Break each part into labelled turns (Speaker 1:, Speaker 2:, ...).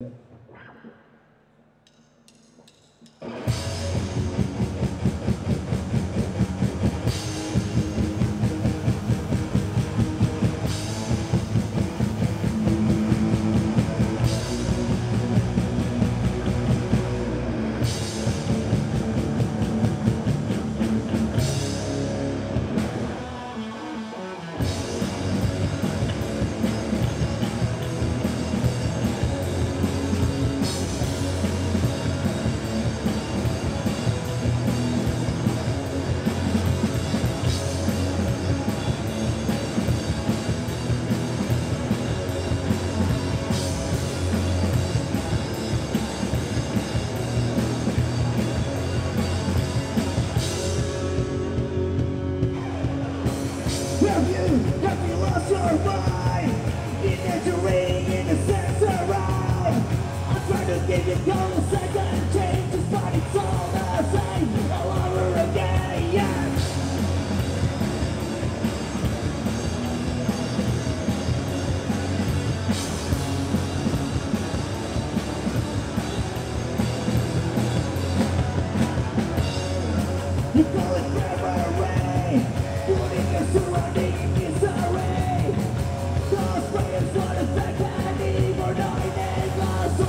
Speaker 1: Yeah. you, have we lost your mind? In the terrain.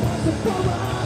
Speaker 1: for us and for us.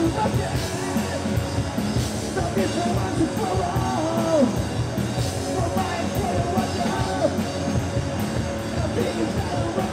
Speaker 1: Thank you.